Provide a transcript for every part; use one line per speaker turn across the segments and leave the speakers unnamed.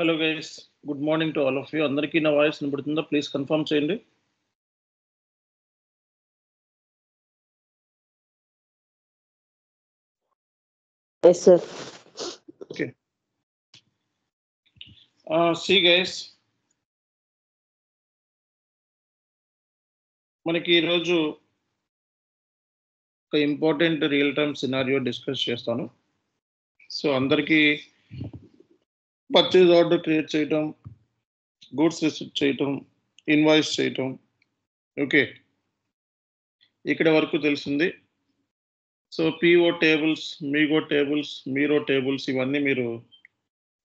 Hello guys good morning to all of you అందరికీ నా voice వినబడుతుందా? ప్లీజ్ కన్ఫర్మ్ చేయండి. సి గైస్ మనకి ఈరోజు ఒక important real time scenario discuss చేస్తాను. సో అందరికీ పర్చేజ్ ఆర్డర్ క్రియేట్ చేయటం గూడ్స్ రిసిప్ట్ చేయటం ఇన్వాయిస్ చేయటం. ఓకే ఇక్కడ వరకు తెలిసింది. So PO tables MIGO tables MIRO tables ఇవన్నీ మీరు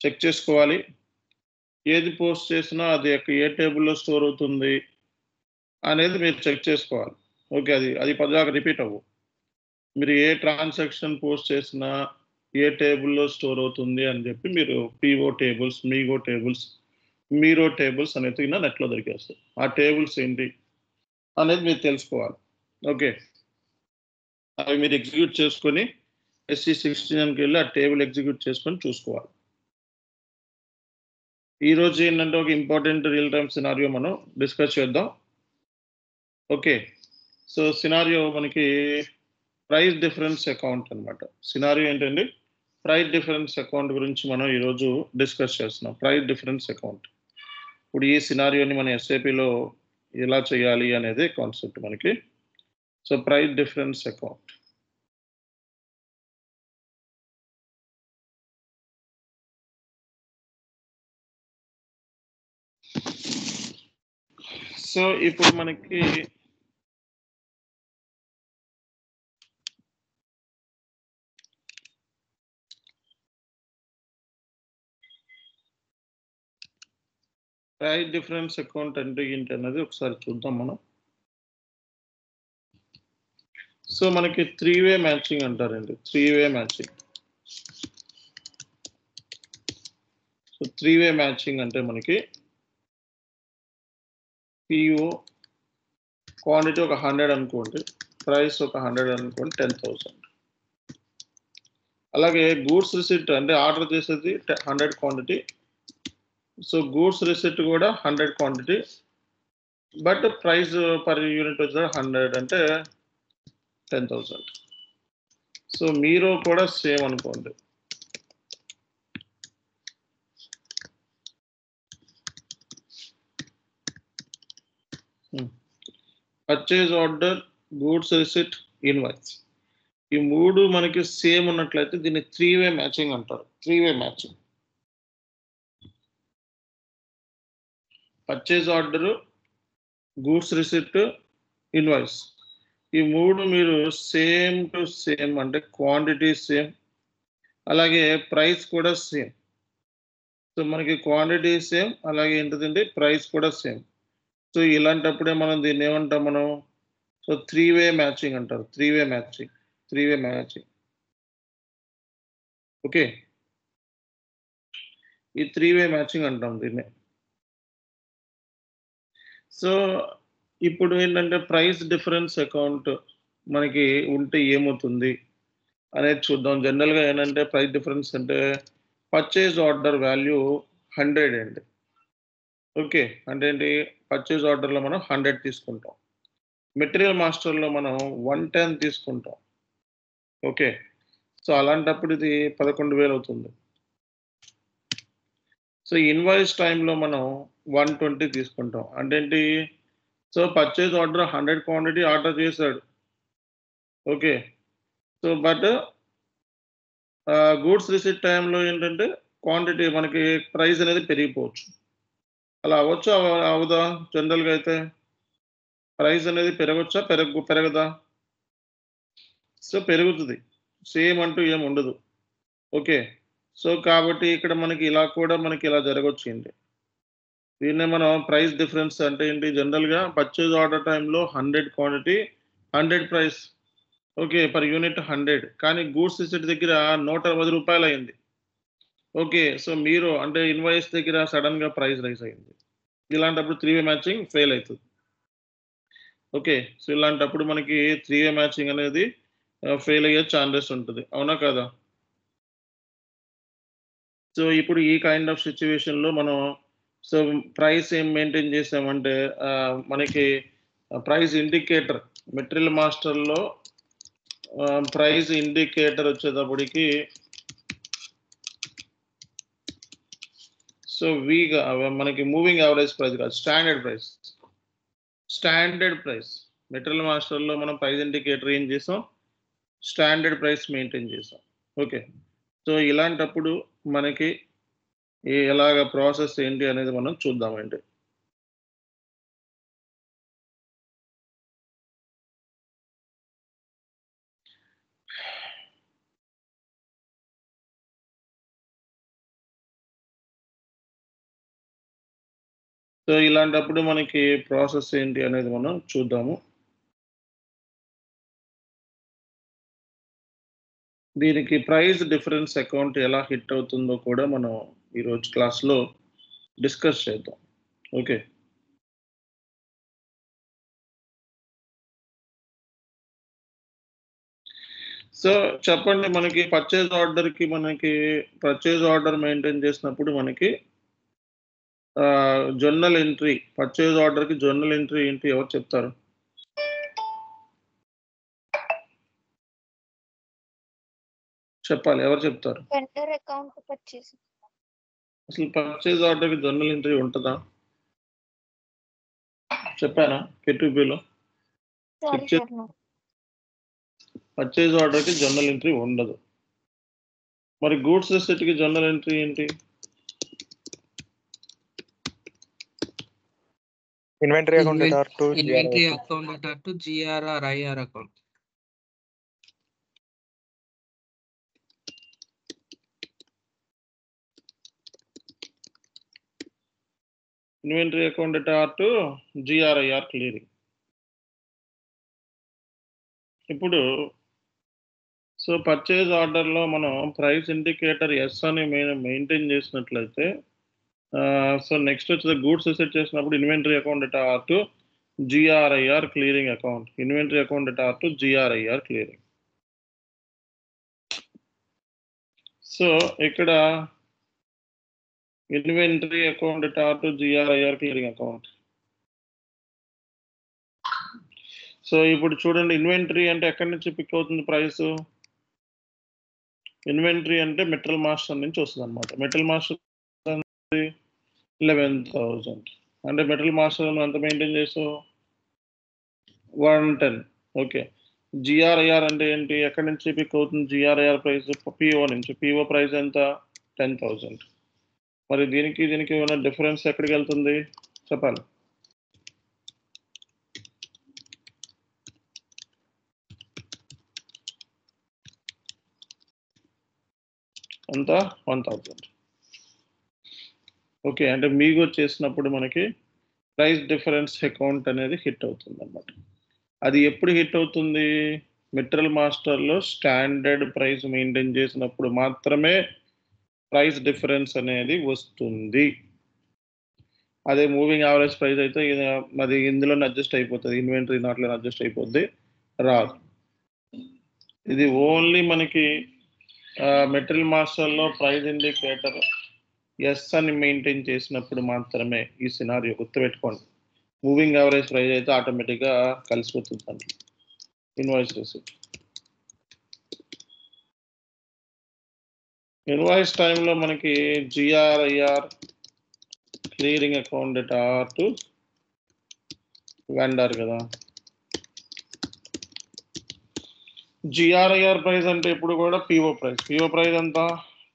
చెక్ చేసుకోవాలి. ఏది పోస్ట్ చేసినా అది ఏ టేబుల్లో స్టోర్ అవుతుంది అనేది మీరు చెక్ చేసుకోవాలి. ఓకే అది అది పదాక రిపీట్ అవ్వు. మీరు ఏ ట్రాన్సాక్షన్ పోస్ట్ చేసినా ఏ టేబుల్లో స్టోర్ అవుతుంది అని చెప్పి మీరు PO tables MIGO tables MIRO tables అనేది కింద నెట్లో దొరికేస్తాయి. ఆ టేబుల్స్ ఏంటి అనేది మీరు తెలుసుకోవాలి. ఓకే అవి మీరు ఎగ్జిక్యూట్ చేసుకొని ఎస్సీ సిక్స్టీన్కి వెళ్ళి ఆ టేబుల్ ఎగ్జిక్యూట్ చేసుకొని చూసుకోవాలి. ఈ రోజు ఏంటంటే ఒక ఇంపార్టెంట్ రియల్ టైమ్ సినారియో మనం డిస్కస్ చేద్దాం. ఓకే సో సినారియో మనకి ప్రైస్ డిఫరెన్స్ అకౌంట్ అన్నమాట. సినారియో ఏంటండి? ప్రైస్ డిఫరెన్స్ అకౌంట్ గురించి మనం ఈరోజు డిస్కస్ చేస్తున్నాం. ప్రైస్ డిఫరెన్స్ అకౌంట్ ఇప్పుడు ఈ సినారియోని మన ఎస్ఏపిలో ఎలా చేయాలి అనేది కాన్సెప్ట్ మనకి. So price difference account so ఇప్పుడు మనకి ప్రైస్ డిఫరెన్స్ అకౌంట్ అంటే ఏంటి అన్నది ఒకసారి చూద్దాం మనం. సో మనకి త్రీ వే మ్యాచింగ్ అంటారండి. Three way matching so three way matching అంటే మనకి పిఓ క్వాంటిటీ ఒక హండ్రెడ్ అనుకోండి. ప్రైస్ ఒక హండ్రెడ్ అనుకోండి టెన్ థౌసండ్ అలాగే గూడ్స్ రిసిప్ట్ అంటే ఆర్డర్ చేసేది hundred quantity so goods receipt కూడా hundred quantity but price per unit వచ్చి హండ్రెడ్ అంటే టెన్ థౌసండ్ సో మీరు కూడా సేమ్ అనుకోండి. Purchase order goods receipt invoice ఈ మూడు మనకి సేమ్ ఉన్నట్లయితే దీన్ని త్రీ వే మ్యాచింగ్ అంటారు. Three way matching purchase order goods receipt invoice ఈ మూడు మీరు సేమ్ టు సేమ్ అంటే క్వాంటిటీ సేమ్ అలాగే ప్రైస్ కూడా సేమ్ సో మనకి క్వాంటిటీ సేమ్ అలాగే ఏంటిదండి ప్రైస్ కూడా సేమ్ సో ఇలాంటప్పుడే మనం దీన్ని ఏమంటాం మనం? సో త్రీ వే మ్యాచింగ్ అంటారు. Three way matching three way matching okay ఈ త్రీ వే మ్యాచింగ్ అంటాం దీన్ని. సో ఇప్పుడు ఏంటంటే ప్రైస్ డిఫరెన్స్ అకౌంట్ మనకి ఉంటే ఏమవుతుంది అనేది చూద్దాం. జనరల్గా ఏంటంటే ప్రైస్ డిఫరెన్స్ అంటే పర్చేజ్ ఆర్డర్ వాల్యూ హండ్రెడ్ అండి. ఓకే అంటే ఏంటి? పర్చేజ్ ఆర్డర్లో మనం హండ్రెడ్ తీసుకుంటాం. మెటీరియల్ మాస్టర్లో మనం వన్ టెన్ తీసుకుంటాం. ఓకే సో అలాంటప్పుడు ఇది పదకొండు వేలు అవుతుంది. సో ఇన్వాయిస్ టైంలో మనం వన్ ట్వంటీ తీసుకుంటాం. అంటే ఏంటి? So purchase order hundred quantity order చేశాడు. Okay so but goods receipt టైంలో ఏంటంటే క్వాంటిటీ మనకి ప్రైస్ అనేది పెరిగిపోవచ్చు. అలా అవ్వచ్చు? అవదా జనరల్గా అయితే ప్రైస్ అనేది పెరగచ్చా? పెరగ పెరగదా? సో పెరుగుతుంది. సేమ్ అంటూ ఏం ఉండదు. ఓకే సో కాబట్టి ఇక్కడ మనకి ఇలా కూడా మనకి ఇలా జరగచ్చు ఏంటి దీన్నే మనం ప్రైస్ డిఫరెన్స్ అంటే ఏంటి? జనరల్గా పర్చేజ్ ఆర్డర్ టైంలో hundred quantity hundred price okay per unit hundred కానీ గూడ్స్ రిసిట్ దగ్గర నూట అరవై రూపాయలు అయింది. ఓకే సో మీరు అంటే ఇన్వాయిస్ దగ్గర సడన్గా ప్రైస్ రైస్ అయింది. ఇలాంటప్పుడు త్రీ వే మ్యాచింగ్ ఫెయిల్ అవుతుంది. ఓకే సో ఇలాంటప్పుడు మనకి త్రీ వే మ్యాచింగ్ అనేది uh, ఫెయిల్ అయ్యే ఛాన్సెస్ ఉంటుంది. అవునా కదా? సో సో ఇప్పుడు ఈ కైండ్ ఆఫ్ సిచ్యువేషన్లో మనం సో ప్రైస్ ఏం మెయింటైన్ చేసామంటే మనకి ప్రైస్ ఇండికేటర్ మెటీరియల్ మాస్టర్లో ప్రైస్ ఇండికేటర్ వచ్చేటప్పటికి సో వీగా మనకి మూవింగ్ యావరేజ్ ప్రైస్ కాదు standard price standard price material మాస్టర్లో మనం ప్రైస్ ఇండికేటర్ ఏం చేసాం? స్టాండర్డ్ ప్రైస్ మెయింటైన్ చేసాం. ఓకే సో ఇలాంటప్పుడు మనకి ఎలాగ ప్రాసెస్ ఏంటి అనేది మనం చూద్దామండి సో ఇలాంటప్పుడు మనకి ప్రాసెస్ ఏంటి అనేది మనం చూద్దాము. దీనికి ప్రైస్ డిఫరెన్స్ అకౌంట్ ఎలా హిట్ అవుతుందో కూడా మనం ఈరోజు క్లాస్లో డిస్కస్ చేద్దాం. ఓకే. సో చెప్పండి మనకి పర్చేజ్ ఆర్డర్కి మనకి పర్చేజ్ ఆర్డర్ మెయింటైన్ చేసినప్పుడు మనకి జర్నల్ ఎంట్రీ పర్చేజ్ ఆర్డర్కి జర్నల్ ఎంట్రీ ఏంటి ఎవరు చెప్తారు? చెప్పాలి. ఎవరు చెప్తారు?
వెండర్ అకౌంట్ పర్చేస్
అసలు పర్చేజ్ ఆర్డర్కి జర్నల్ ఎంట్రీ ఉంటుందా? చెప్పానా
నో
పర్చేజ్ ఆర్డర్కి జర్నల్ ఎంట్రీ ఉండదు. మరి గూడ్స్కి జర్నల్ ఎంట్రీ ఏంటి?
Inventory account Inven- R to GRR IR account.
Inventory account R to GRIR clearing ఇప్పుడు సో పర్చేజ్ ఆర్డర్లో మనం ప్రైస్ ఇండికేటర్ ఎస్ అని మెయింటైన్ చేసినట్లయితే సో నెక్స్ట్ వచ్చి గూడ్స్ సెట్ చేసినప్పుడు inventory account R to GRIR clearing account inventory account R to GRIR clearing so ఇక్కడ inventory account Dr to GRIR clearing account. So ఇప్పుడు చూడండి inventory అంటే ఎక్కడి నుంచి పిక్ అవుతుంది ప్రైస్? ఇన్వెంటరీ అంటే మెటల్ మాస్టర్ నుంచి వస్తుంది అనమాట మెటల్ మాస్టర్ లెవెన్ థౌజండ్ అంటే మెటల్ మాస్టర్ ఎంత మెయింటైన్ చేసావు వన్ టెన్ ఓకే. జిఆర్ఐఆర్ అంటే ఏంటి? ఎక్కడి నుంచి పిక్ అవుతుంది? జిఆర్ఐఆర్ ప్రైస్ పిఓ నుంచి. పిఓ ప్రైస్ ఎంత? టెన్ థౌజండ్ మరి దీనికి దీనికి ఉన్న డిఫరెన్స్ ఎక్కడికి వెళ్తుంది చెప్పాలి. ఎంత? వన్ థౌజండ్ ఓకే అంటే మీగో చేసినప్పుడు మనకి ప్రైస్ డిఫరెన్స్ అకౌంట్ అనేది హిట్ అవుతుంది అనమాట అది ఎప్పుడు హిట్ అవుతుంది? మెటీరియల్ మాస్టర్లో స్టాండర్డ్ ప్రైస్ మెయింటైన్ చేసినప్పుడు మాత్రమే ప్రైస్ డిఫరెన్స్ అనేది వస్తుంది. అదే మూవింగ్ యావరేజ్ ప్రైస్ అయితే మరి ఇందులో ఇందులోనే అడ్జస్ట్ అయిపోతుంది. ఇన్వెంటరీ నాట్లో అడ్జస్ట్ అయిపోద్ది. రాదు. ఇది ఓన్లీ మనకి మెటీరియల్ మాస్టర్లో ప్రైస్ ఇండికేటర్ ఎస్ అని మెయింటైన్ చేసినప్పుడు మాత్రమే ఈ సినారియో గుర్తుపెట్టుకోండి. మూవింగ్ యావరేజ్ ప్రైస్ అయితే ఆటోమేటిక్గా కలిసిపోతుంది దాంట్లో. ఇన్వాయిస్ రిసిప్ట్ ఇన్వాయిస్ టైంలో మనకి GRIR clearing account data to vendor కదా. జిఆర్ఐఆర్ ప్రైస్ అంటే ఇప్పుడు కూడా పిఓ ప్రైస్. పిఓ ప్రైస్ ఎంత?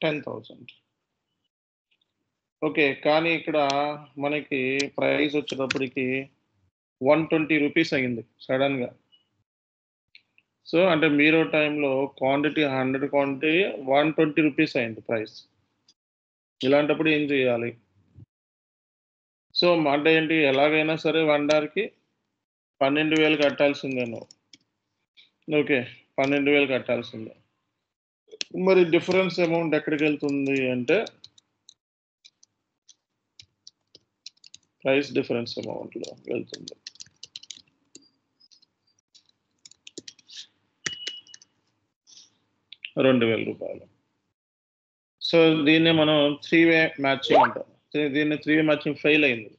Ten thousand. ఓకే కానీ ఇక్కడ మనకి ప్రైస్ వచ్చేటప్పటికి వన్ ట్వంటీ రూపీస్ అయింది సడన్గా. సో అంటే మీరు టైంలో quantity hundred quantity one twenty rupees అయింది ప్రైస్ ఇలాంటప్పుడు ఏం చేయాలి? సో అంటే ఏంటి? ఎలాగైనా సరే వన్ డార్కి పన్నెండు వేలు కట్టాల్సిందే నువ్వు ఓకే పన్నెండు వేలు కట్టాల్సిందే. మరి డిఫరెన్స్ అమౌంట్ ఎక్కడికి వెళ్తుంది అంటే ప్రైస్ డిఫరెన్స్ అమౌంట్లో వెళ్తుంది. రెండు వేల రూపాయలు. సో దీన్ని మనం త్రీ వే మ్యాచింగ్ అంటాం. దీన్ని త్రీ వే మ్యాచింగ్ ఫెయిల్ అయింది.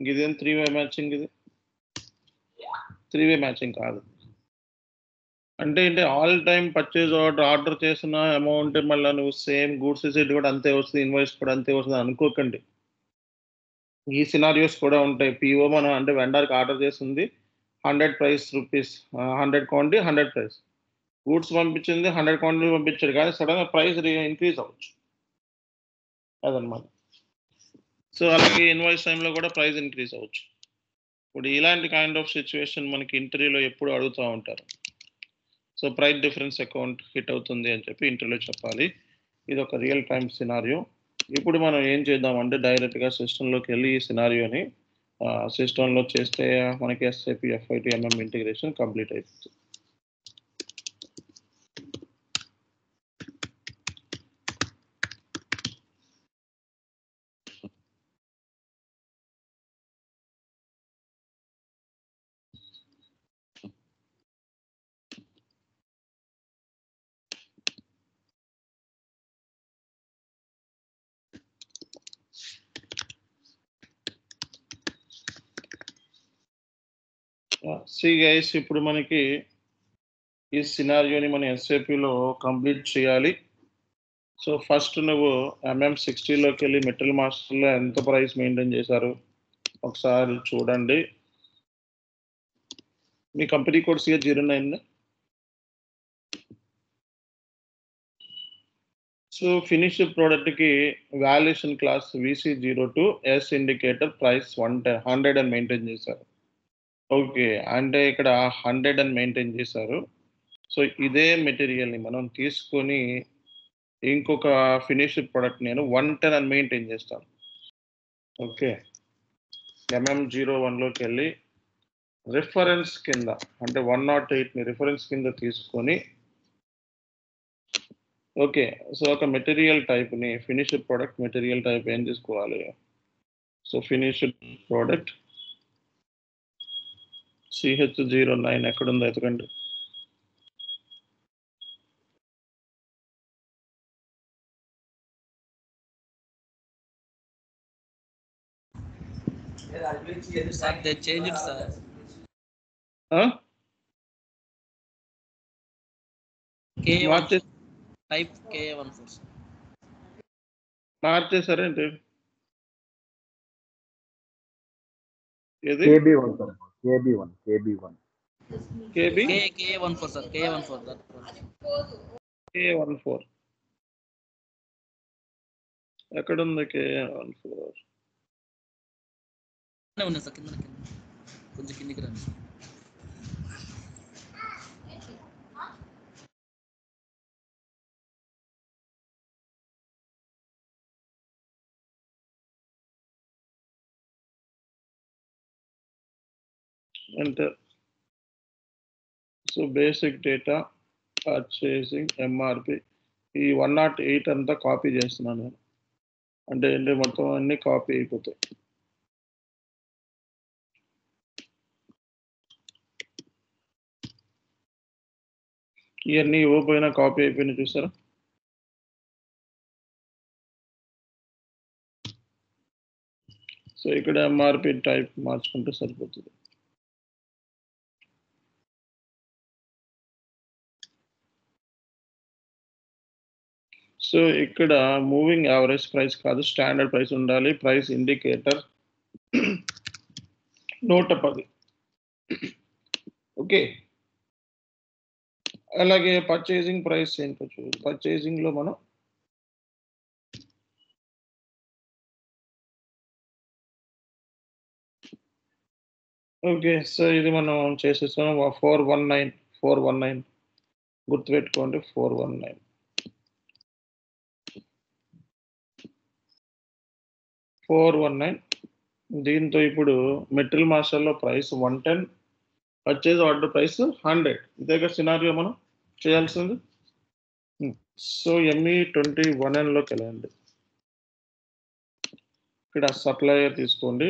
ఇదేం త్రీ వే మ్యాచింగ్ ఇది? త్రీ వే మ్యాచింగ్ కాదు. అంటే ఏంటి all time purchase order order చేసిన అమౌంట్ మళ్ళీ నువ్వు సేమ్ గూడ్స్ రిసీట్ కూడా అంతే వస్తుంది ఇన్వాయిస్ కూడా అంతే వస్తుంది అనుకోకండి. ఈ సినారియోస్ కూడా ఉంటాయి. పిఓ మనం అంటే వెండర్కి ఆర్డర్ చేసింది hundred price rupees hundred quantity hundred price goods పంపించింది హండ్రెడ్ క్వాంటిటీ పంపించాడు కానీ సడన్గా ప్రైస్ ఇంక్రీజ్ అవ్వచ్చు. అదనమాట సో అలాగే ఇన్వాయిస్ టైంలో కూడా ప్రైస్ ఇంక్రీజ్ అవ్వచ్చు. ఇప్పుడు ఇలాంటి కైండ్ ఆఫ్ సిచ్యువేషన్ మనకి ఇంటర్వ్యూలో ఎప్పుడు అడుగుతూ ఉంటారు. So price difference account hit అవుతుంది అని చెప్పి ఇంటర్వ్యూలో చెప్పాలి. ఇది ఒక రియల్ టైమ్ సినారియో ఇప్పుడు మనం ఏం చేద్దామంటే డైరెక్ట్గా సిస్టంలోకి వెళ్ళి ఈ సినారియోని సిస్టంలో చేస్తే మనకి SAP FI MM integration complete అయిపోతుంది. సి గైస్ ఇప్పుడు మనకి ఈ సినారియోని మన ఎస్ఏపిలో కంప్లీట్ చేయాలి. సో ఫస్ట్ నువ్వు ఎంఎం సిక్స్టీలోకి వెళ్ళి మెటల్ మాస్టర్లో ఎంత ప్రైస్ మెయింటైన్ చేశారు? ఒకసారి చూడండి. మీ company code CA zero nine so finish ప్రోడక్ట్కి valuation class VC zero two S indicator price one ten hundred అని మెయింటైన్ చేశారు. ఓకే. అంటే ఇక్కడ హండ్రెడ్ అని మెయింటైన్ చేశారు. సో ఇదే మెటీరియల్ని మనం తీసుకొని ఇంకొక ఫినిష్ ప్రోడక్ట్ నేను వన్ టెన్ అని మెయింటైన్ చేస్తాను. ఓకే. ఎంఎం జీరో వన్లోకి వెళ్ళి రిఫరెన్స్ కింద అంటే వన్ నాట్ ఎయిట్ని రిఫరెన్స్ కింద తీసుకొని ఓకే. సో ఒక మెటీరియల్ టైప్ని ఫినిష్డ్ ప్రోడక్ట్ మెటీరియల్ టైప్ ఏం తీసుకోవాలి? So finished product CH zero nine ఎక్కడుందో ఎతకండి.
Sir they change it sir K
మార్చే
టైప్ కే వన్ ఫోర్
మార్చేసారేంటి ఏది
one, sir. KB one, KB one.
KB
K K one four sir K one four that
K one four ఎక్కడుంది K one four
ఉంది sir కింద కింద కొంచెం కిందికి రండి.
అంటే so basic data purchasing MRP ఈ వన్ నాట్ ఎయిట్ అంతా కాపీ చేస్తున్నాను నేను. అంటే ఏంటి మొత్తం అన్ని కాపీ అయిపోతాయి. ఇవన్నీ ఇవ్వకపోయినా కాపీ అయిపోయినా చూసారా? సో ఇక్కడ ఎంఆర్పి టైప్ మార్చుకుంటే సరిపోతుంది. సో ఇక్కడ మూవింగ్ యావరేజ్ ప్రైస్ కాదు స్టాండర్డ్ ప్రైస్ ఉండాలి. ప్రైస్ ఇండికేటర్ నూట పది. ఓకే. అలాగే పర్చేసింగ్ ప్రైస్ ఏంటో చూ పర్చేసింగ్లో మనం ఓకే సో ఇది మనం చేసేస్తాం four one nine four one nine గుర్తుపెట్టుకోండి. Four one nine four one nine. దీంతో ఇప్పుడు material మాస్టర్లో price one ten. Purchase order price hundred. ఇదే కదా సినారియో మనం చేయాల్సింది. సో ఎంఈ ట్వంటీ వన్ ఎన్లోకి వెళ్ళండి. ఇక్కడ సప్లయర్ తీసుకోండి.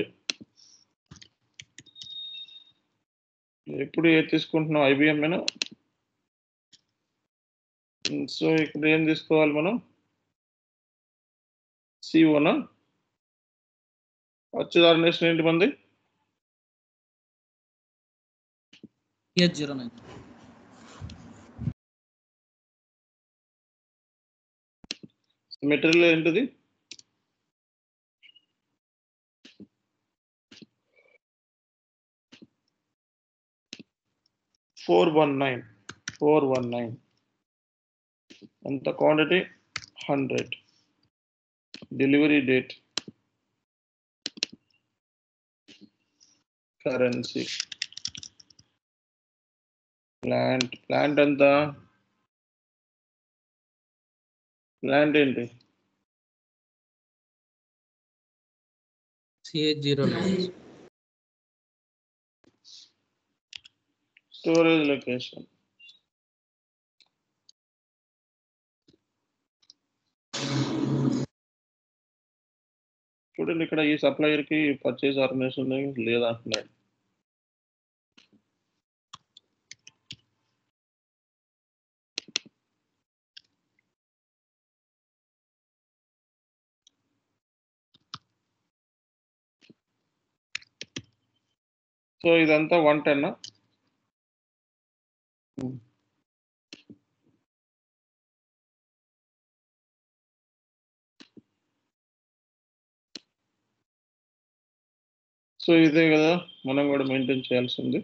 ఎప్పుడు ఏది తీసుకుంటున్నాం? ఐబిఎం అయినా సో ఇక్కడ ఏం తీసుకోవాలి మనం? సిఓనా వచ్చేదారు నేషన్ ఏంటి మంది?
జీరో నైన్
మెటీరియల్ ఏంటిది? Four one nine four one nine ఎంత quantity hundred delivery date currency plant plant ఎంత ప్లాంట్ ఏంటి?
సిహెచ్ జీరో
స్టోరేజ్ లొకేషన్ చూడండి ఇక్కడ ఈ సప్లయర్కి పర్చేస్ ఆర్గనైజేషన్ లేదా సో ఇదంతా వన్ టెన్. సో ఇదే కదా మనం కూడా మెయింటైన్ చేయాల్సింది.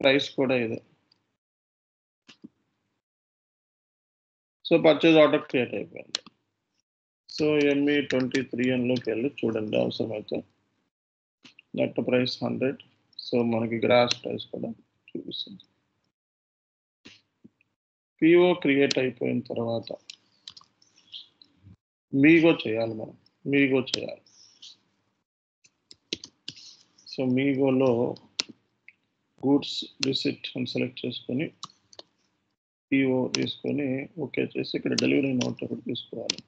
ప్రైస్ కూడా ఇదే. సో పర్చేజ్ ఆర్డర్ క్రియేట్ అయిపోయింది. సో ఎంఈ ట్వంటీ త్రీ ఎన్లోకి వెళ్ళి చూడండి అవసరమైతే. నెట్ ప్రైస్ హండ్రెడ్ సో మనకి గ్రాస్ ప్రైస్ కూడా చూపిస్తుంది. పిఓ క్రియేట్ అయిపోయిన తర్వాత మీగో చేయాలి మనం. మీగో చేయాలి. సో మీగోలో గూడ్స్ రిసిప్ట్ అని సెలెక్ట్ చేసుకొని పిఓ తీసుకొని ఓకే చేసి ఇక్కడ డెలివరీ నోట్ ఒకటి తీసుకోవాలి.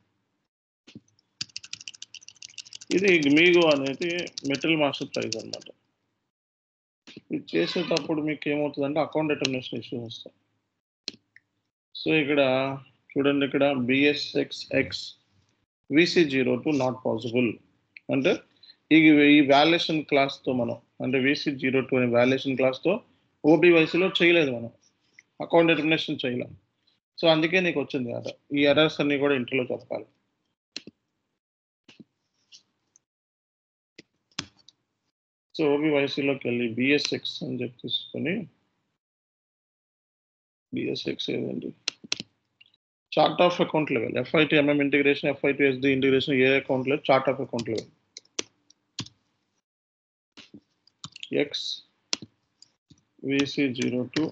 ఇది మీగో అనేది మెటల్ మాస్టర్ ప్రైజ్ అన్నమాట. ఇది చేసేటప్పుడు మీకు ఏమవుతుందంటే అకౌంట్ డిటర్మినేషన్ ఇష్యూస్ వస్తాయి. సో ఇక్కడ చూడండి ఇక్కడ BSX X VC zero two not possible అంటే ఈ ఈ వాల్యుయేషన్ క్లాస్తో మనం అంటే విసి జీరో టూ అనే వాల్యుయేషన్ క్లాస్తో ఓబీవైసీలో చేయలేదు మనం. అకౌంట్ డిటర్మినేషన్ చేయలేం. సో అందుకే నీకు వచ్చింది అట ఈ ఎర్రర్స్ అన్ని కూడా ఇంట్లో చెప్పాలి. సో ఓబీవైసీలోకి వెళ్ళి బిఎస్ఎక్స్ అని చెప్పి తీసుకొని బిఎస్ఎక్స్ ఏదండి? Chart of account level FI MM integration FI SD integration A account లేదు chart of account level X VC zero two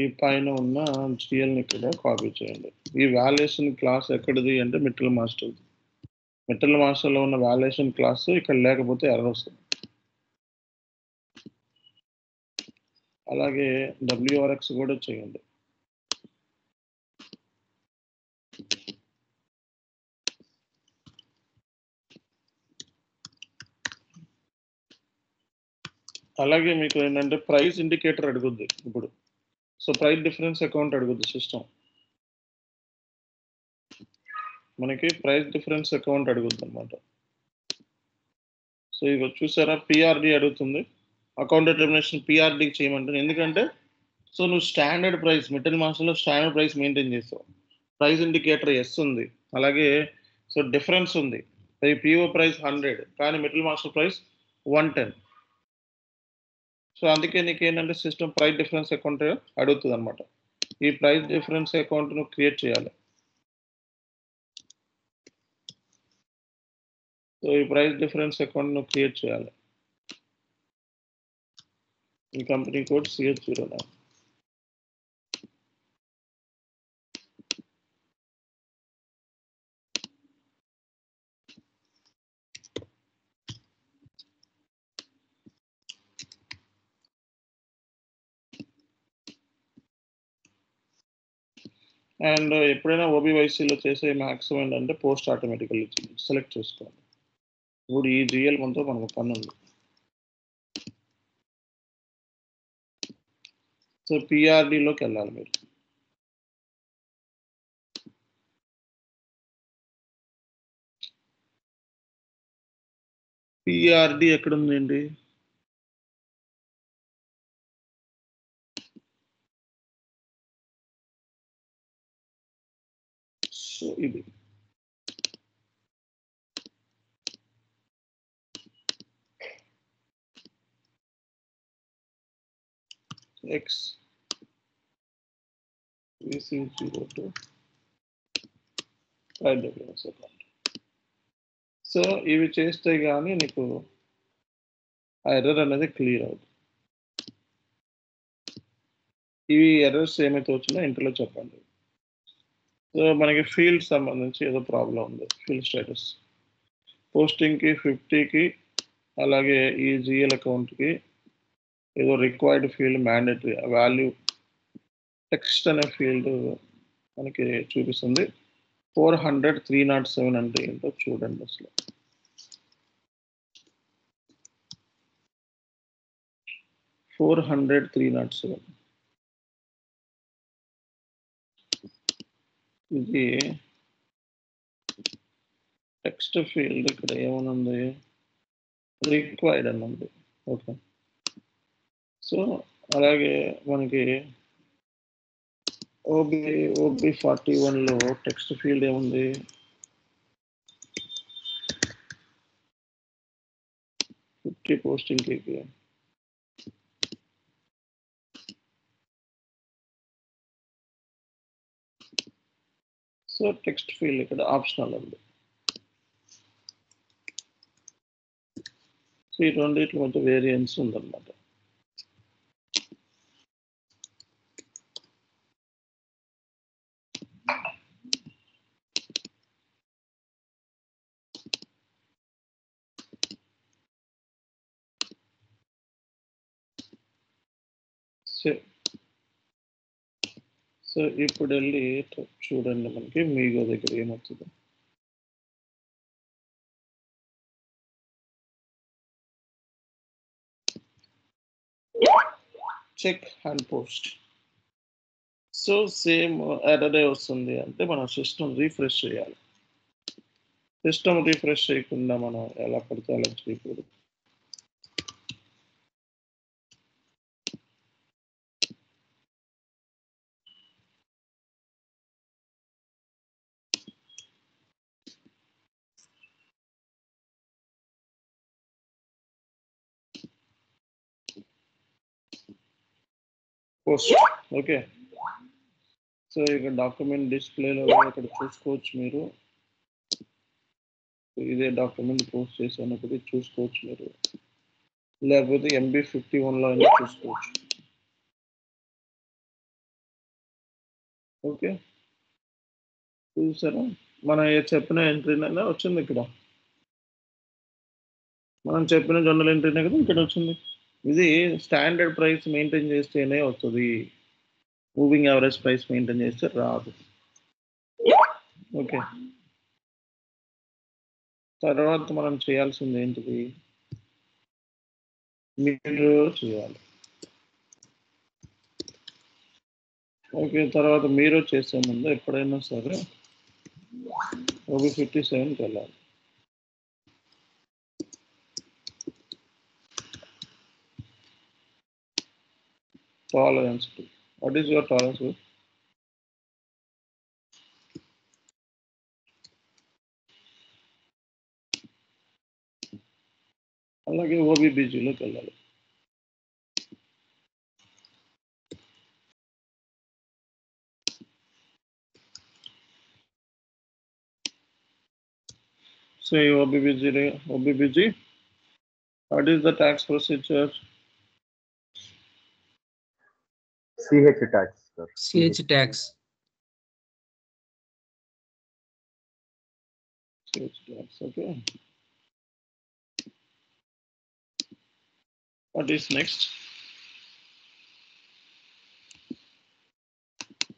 ఈ పైన ఉన్న జిఎల్ని ఇక్కడ కాపీ చేయండి. ఈ వాల్యుయేషన్ క్లాస్ ఎక్కడిది అంటే మిట్టల్ మాస్టర్ మిట్టల్ మాస్టర్లో ఉన్న వాల్యుయేషన్ క్లాస్ ఇక్కడ లేకపోతే ఎర్ర వస్తుంది. అలాగే డబ్ల్యూఆర్ఎక్స్ కూడా చేయండి. అలాగే మీకు ఏంటంటే ప్రైస్ ఇండికేటర్ అడుగుద్ది ఇప్పుడు. సో ప్రైస్ డిఫరెన్స్ అకౌంట్ అడుగుద్ది సిస్టమ్ మనకి ప్రైస్ డిఫరెన్స్ అకౌంట్ అడుగుద్ది అనమాట సో ఇక చూసారా? పిఆర్డి అడుగుతుంది. అకౌంట్ డిటర్మినేషన్ పిఆర్డికి చేయమంటుంది ఎందుకంటే సో నువ్వు స్టాండర్డ్ ప్రైస్ మిడిల్ మాస్టర్లో స్టాండర్డ్ ప్రైస్ మెయింటైన్ చేస్తావు. ప్రైస్ ఇండికేటర్ ఎస్ ఉంది. అలాగే సో డిఫరెన్స్ ఉంది. పిఓ ప్రైస్ హండ్రెడ్ కానీ material master price one ten. So అందుకే నీకు ఏంటంటే సిస్టమ్ ప్రైస్ డిఫరెన్స్ అకౌంట్ అడుగుతుంది అనమాట ఈ ప్రైస్ డిఫరెన్స్ అకౌంట్ నువ్వు క్రియేట్ చేయాలి. సో ఈ ప్రైస్ డిఫరెన్స్ అకౌంట్ నువ్వు క్రియేట్ చేయాలి. ఈ company code CH zero nine. And ఎప్పుడైనా ఓబీవైసీలో చేసే మ్యాక్సిమం ఏంటంటే పోస్ట్ ఆటోమేటికల్లీ సెలెక్ట్ చేసుకోవాలి ఇప్పుడు ఈ జిఎల్ మనతో మనకు పని ఉంది సో పిఆర్డిలోకి వెళ్ళాలి మీరు. పిఆర్డి ఎక్కడుందండి? సో ఇది. X x VC02 right difference account. So ఇవి చేస్తే కానీ నీకు ఆ ఎర్రర్ అనేది క్లియర్ అవుతుంది ఇవి ఎర్రర్స్ ఏమైతే వచ్చినా ఇంట్లో చెప్పండి సో మనకి ఫీల్డ్ సంబంధించి ఏదో ప్రాబ్లం ఉంది ఫీల్డ్ స్టేటస్ పోస్టింగ్కి ఫిఫ్టీకి అలాగే ఈ జిఎల్ అకౌంట్కి ఏదో required field mandatory value text అనే ఫీల్డ్ మనకి చూపిస్తుంది. Four hundred three not seven అంటే ఏంటో చూడండి అసలు. Four hundred three not seven ఇది టెక్స్ట్ ఫీల్డ్ ఇక్కడ ఏమనుంది? రిక్వైర్డ్ అని ఉంది ఓకే సో అలాగే మనకి ఓబి ఓబీ ఫార్టీ వన్లో టెక్స్ట్ ఫీల్డ్ ఏముంది? ఫిఫ్టీ పోస్టింగ్కి సో టెక్స్ట్ ఫీల్డ్ ఇక్కడ ఆప్షనల్ ఉంది. సో ఈ రెండింటి మధ్య వేరియన్స్ ఉందన్నమాట. సో సో ఇప్పుడు వెళ్ళి చూడండి మనకి మీగో దగ్గర ఏమవుతుంది. Check and post. So same ఎర్రరే వస్తుంది అంటే మనం సిస్టమ్ రీఫ్రెష్ చేయాలి. సిస్టమ్ రీఫ్రెష్ చేయకుండా మనం ఎలా పడితే అలా చేయకూడదు. పోస్ట్ ఓకే సో ఇక్కడ డాక్యుమెంట్ డిస్ప్లేలో ఇక్కడ చూసుకోవచ్చు మీరు. ఇదే డాక్యుమెంట్ పోస్ట్ చేశాను ఒకటి చూసుకోవచ్చు మీరు. లేకపోతే ఎంబీ ఫిఫ్టీ వన్లో అయినా చూసుకోవచ్చు. ఓకే చూసారా? మనం ఏ చెప్పిన ఎంట్రీనైనా వచ్చింది ఇక్కడ. మనం చెప్పిన జనరల్ ఎంట్రీనే కదా ఇక్కడ వచ్చింది. ఇది స్టాండర్డ్ ప్రైస్ మెయింటైన్ చేస్తేనే వస్తుంది. మూవింగ్ యావరేజ్ ప్రైస్ మెయింటైన్ చేస్తే రాదు. ఓకే తర్వాత మనం చేయాల్సింది ఏంటిది? మీరు చేయాలి. ఓకే తర్వాత మీరు చేసే ముందు ఎప్పుడైనా సరే ఓబీ ఫిఫ్టీ సెవెన్కి వెళ్ళాలి. tolerance to. What is your tolerance to? हालांकि वो भी बिजुल कर लगे So you will be busy, busy.
What is the tax procedure sir.
CH tax.
Sales tax, okay. What is next?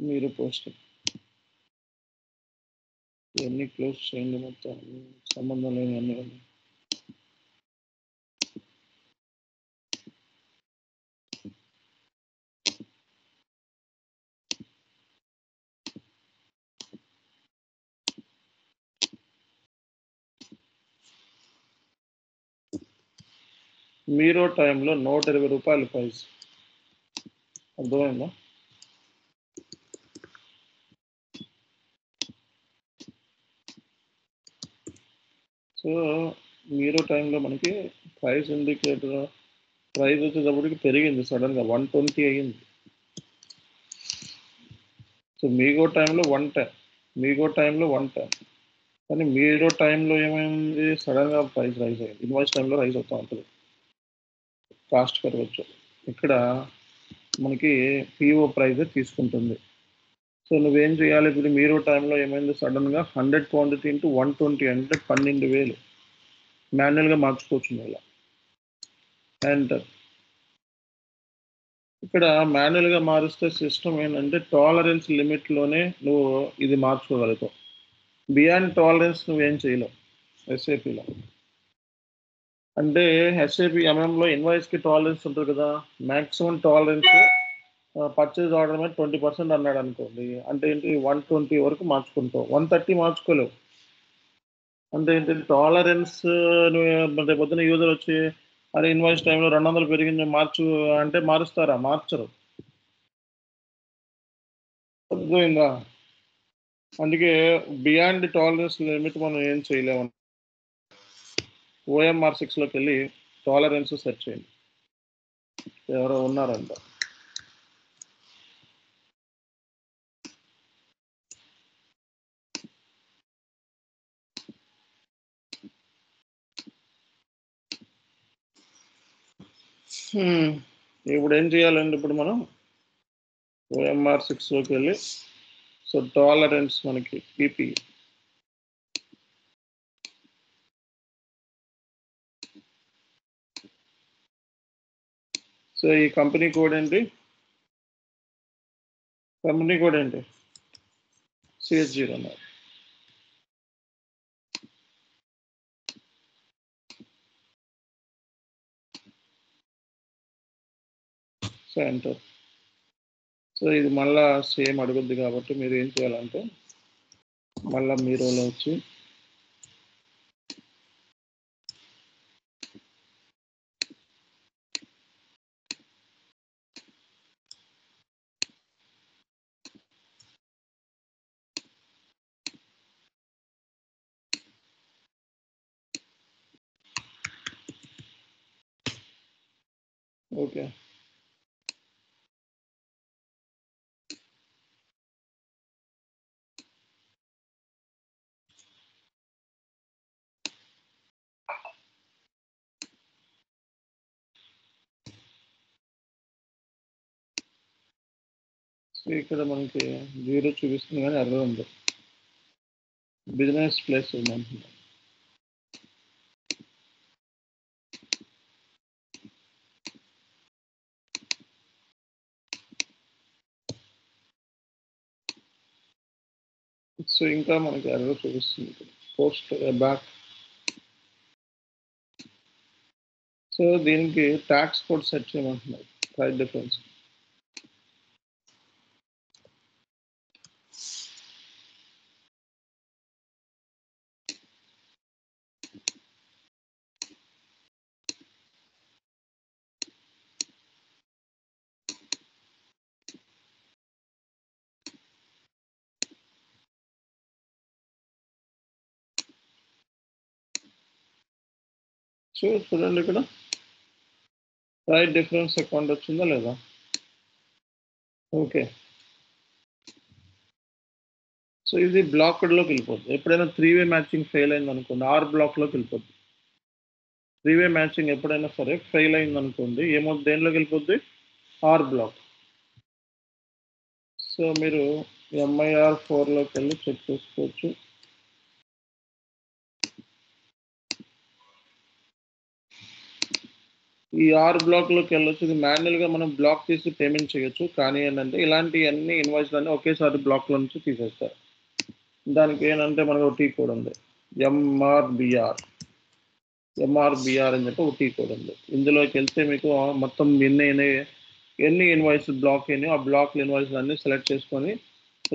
మీరు పోస్ట్ ఇవన్నీ క్లోజ్ చేయండి మొత్తం సంబంధం లేని అన్ని మీరో టైంలో నూట ఇరవై రూపాయలు ప్రైస్ అర్థమైందా? సో మీరో టైంలో మనకి ప్రైస్ ఇండికేటర్ ప్రైస్ వచ్చేటప్పటికి పెరిగింది సడన్గా వన్ ట్వంటీ అయ్యింది. సో మీగో టైంలో వన్ టైం మీగో టైంలో వన్ టైం కానీ మీరో టైంలో ఏమైంది? సడన్గా ప్రైస్ రైజ్ అయ్యింది. ఇన్వాయిస్ టైంలో రైజ్ అవుతూ ఉంటుంది. కాస్ట్ పెరగచ్చు. ఇక్కడ మనకి పిఓ ప్రైజ్ తీసుకుంటుంది. సో నువ్వేం చేయాలి? ఇప్పుడు మీరు టైంలో ఏమైంది? సడన్గా hundred quantity into one twenty అంటే పన్నెండు వేలు. మాన్యువల్గా మార్చుకోవచ్చు ఇలా. ఎంటర్ ఇక్కడ మాన్యువల్గా మారుస్తే సిస్టమ్ ఏంటంటే టాలరెన్స్ లిమిట్లోనే నువ్వు ఇది మార్చుకోగలుగుతావు. బియాండ్ టాలరెన్స్ నువ్వేం చేయలేవు. ఎస్ఏపిలో అంటే ఎస్ఏపి ఎంఎంలో ఇన్వాయిస్కి టాలరెన్స్ ఉంటుంది కదా. మ్యాక్సిమం టాలరెన్స్ పర్చేజ్ ఆర్డర్ మీద ట్వంటీ పర్సెంట్ అన్నాడు అనుకోండి. అంటే ఏంటి? వన్ ట్వంటీ వరకు మార్చుకుంటావు. One thirty మార్చుకోలేవు. అంటే ఏంటి? టాలరెన్స్ రేపు పొద్దున యూజర్ వచ్చి అరే ఇన్వాయిస్ టైంలో రెండు వందలు పెరిగింది మార్చు అంటే మారుస్తారా? మార్చరు. అర్థమైందా? అందుకే బియాండ్ టాలరెన్స్ లిమిట్ మనం ఏం చేయలేము. ఓఎంఆర్ సిక్స్లోకి వెళ్ళి టాలరెన్స్ సెట్ చేయండి. ఎవరో ఉన్నారంట. ఇప్పుడు ఏం చేయాలండి ఇప్పుడు మనం? ఓఎంఆర్ సిక్స్లోకి వెళ్ళి సో టాలరెన్స్ మనకి పీపీ సో ఈ కంపెనీ కోడ్ ఏంటి? కంపెనీ కోడ్ ఏంటి? సిఎస్ జీరో అన్నారు. So enter. సో ఇది మళ్ళా సేమ్ అడుగుద్ది కాబట్టి మీరు ఏం చేయాలంటే మళ్ళా మీరోలో వచ్చి ఓకే సో ఇక్కడ మనకి జీరో చూపిస్తుంది కానీ అర్ర ఉంది బిజినెస్ ప్లేస్ ఉందంటున్నా సో ఇంకా మనకి ఎర్రర్ చూపిస్తుంది పోస్ట్ బ్యాక్ సో దీనికి ట్యాక్స్ కోడ్ సెట్ చేయమంటున్నారు ప్రైస్ డిఫరెన్స్ సో చూడండి ఇక్కడ. ప్రైస్ డిఫరెన్స్ అకౌంట్ వచ్చిందా లేదా? ఓకే సో ఇది బ్లాక్డ్లోకి వెళ్ళిపోద్ది. ఎప్పుడైనా త్రీ వే మ్యాచింగ్ ఫెయిల్ అయింది అనుకోండి ఆర్ బ్లాక్లోకి వెళ్ళిపోద్ది. త్రీ వే మ్యాచింగ్ ఎప్పుడైనా సరే ఫెయిల్ అయింది అనుకోండి ఏమో దేనిలోకి వెళ్ళిపోద్ది? ఆర్ బ్లాక్ సో మీరు ఎంఐఆర్ ఫోర్లోకి వెళ్ళి చెక్ చేసుకోవచ్చు. ఈ ఆరు బ్లాక్లోకి వెళ్ళొచ్చు. ఇది మాన్యువల్గా మనం బ్లాక్ చేసి పేమెంట్ చేయొచ్చు. కానీ ఏంటంటే ఇలాంటి అన్ని ఇన్వాయిస్లన్నీ ఒకేసారి బ్లాక్లో నుంచి తీసేస్తారు. దానికి ఏంటంటే మనకు ఒక టీ కోడ్ ఉంది. ఎంఆర్బిఆర్ ఎంఆర్బిఆర్ అని చెప్పి ఒక టీ కోడ్ ఉంది. ఇందులోకి వెళ్తే మీకు మొత్తం ఎన్ని ఎన్ని ఎన్ని ఇన్వాయిస్ బ్లాక్ అయినాయో ఆ బ్లాక్ ఇన్వాయిస్ అన్ని సెలెక్ట్ చేసుకొని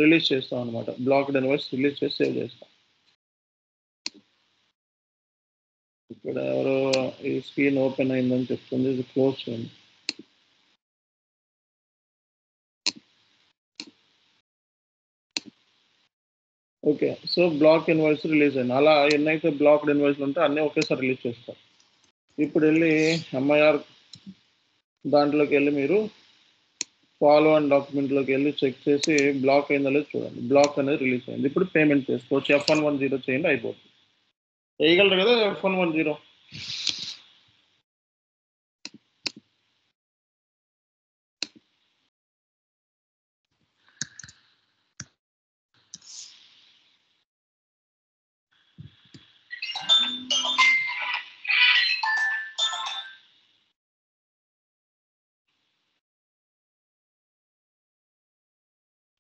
రిలీజ్ చేస్తాం అనమాట బ్లాక్డ్ ఇన్వాయిస్ రిలీజ్ చేసి సేవ్ చేస్తాం. ఇక్కడ ఎవరో ఈ స్క్రీన్ ఓపెన్ అయిందని చెప్తుంది. ఇది క్లోజ్ చేయండి. Okay so block invoice release అయింది. అలా ఎన్నైతే బ్లాక్డ్ ఇన్వాయిస్లు ఉంటే అన్నీ ఒకేసారి రిలీజ్ చేస్తారు. ఇప్పుడు వెళ్ళి ఎంఐఆర్ దాంట్లోకి వెళ్ళి మీరు ఫాలో అండ్ డాక్యుమెంట్లోకి వెళ్ళి చెక్ చేసి బ్లాక్ అయిందో లేదో చూడండి. బ్లాక్ అనేది రిలీజ్ అయింది. ఇప్పుడు పేమెంట్ చేసుకోవచ్చు. ఎఫ్ వన్ వన్ జీరో చేయండి అయిపోతుంది. వేయగలరు కదా F one one zero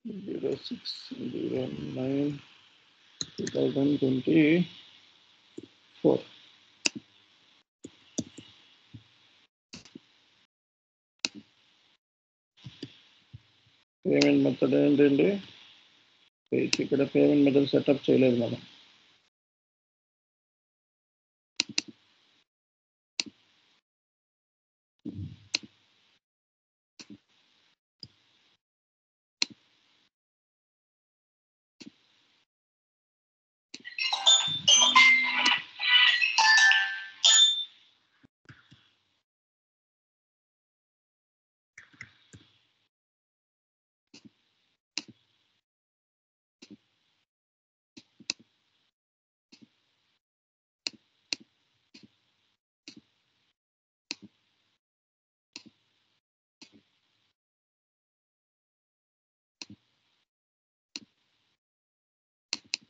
zero six zero nine two thousand twenty four payment method ఏంటండి? ఇక్కడ పేమెంట్ మెథడ్ సెటప్ చేయలేదు మనం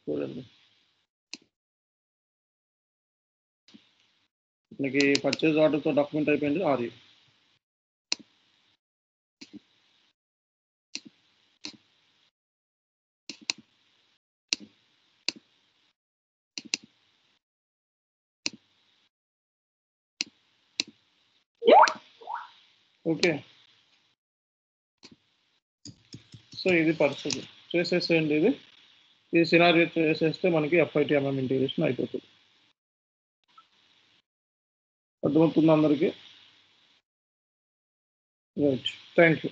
చూడండి మనకి పర్చేజ్ ఆర్డర్తో డాక్యుమెంట్ అయిపోయింది ఆది ఓకే సో ఇది పరిస్థితి చేసేసేయండి ఇది ఈ సినారియో చేసేస్తే మనకి ఎఫ్ఐటి ఎంఎం ఇంటిగ్రేషన్ అయిపోతుంది. అర్థమవుతుంది అందరికీ? Right thank you